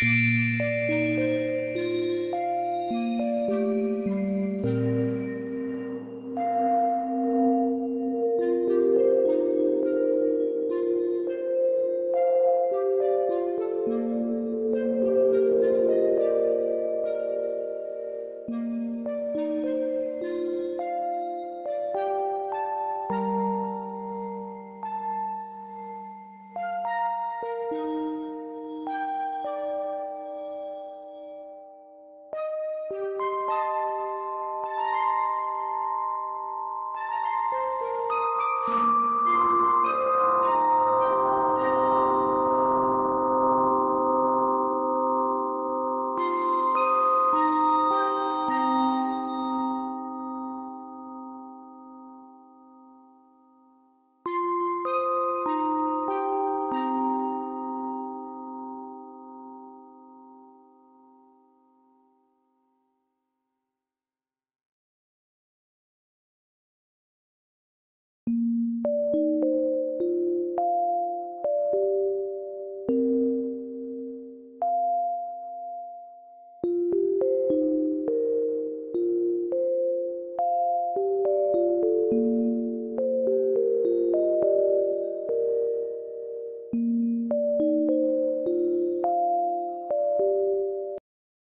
Música